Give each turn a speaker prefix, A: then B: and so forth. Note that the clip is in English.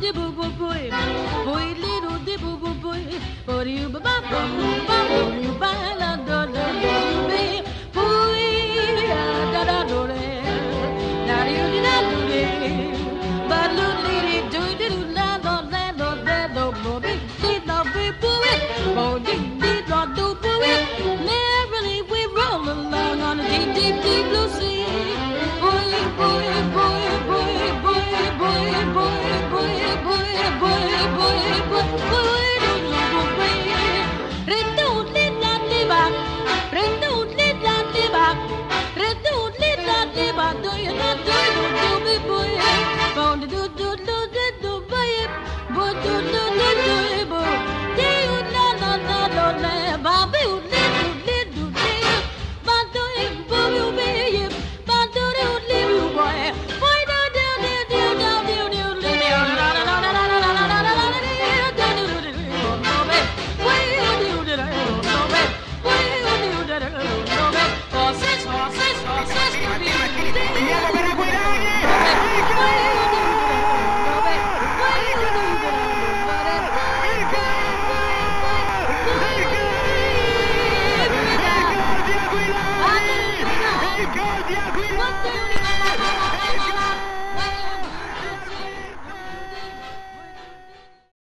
A: di boo boo boy, boy little di boo boo boy, boy you ba ba boy you ba la. 待った
B: よりママ